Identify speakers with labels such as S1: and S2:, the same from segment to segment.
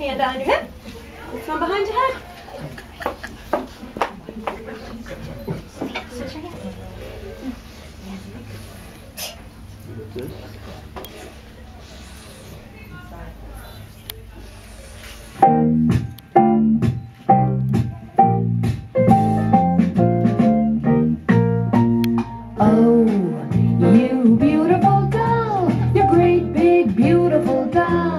S1: Hand behind your hip. This one behind your head.
S2: Oh, you beautiful girl, you great big beautiful girl.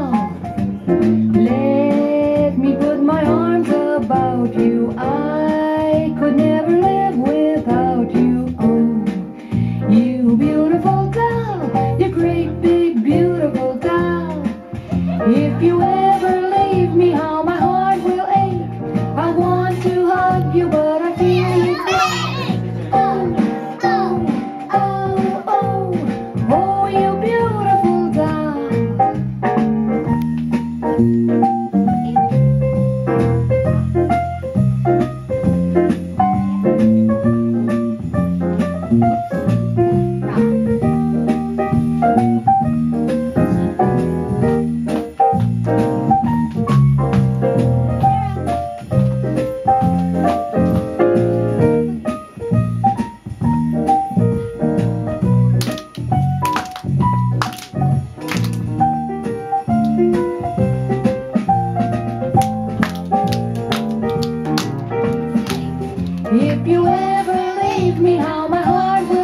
S2: If you ever leave me, how my heart will.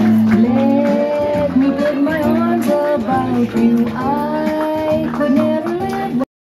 S2: Let me put my arms about you. I